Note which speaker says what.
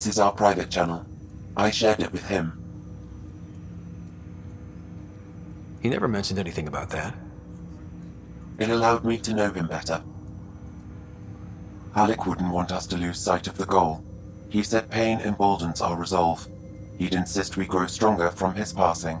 Speaker 1: This is our private channel. I shared it with him.
Speaker 2: He never mentioned anything about that.
Speaker 1: It allowed me to know him better. Alec wouldn't want us to lose sight of the goal. He said pain emboldens our resolve. He'd insist we grow stronger from his passing.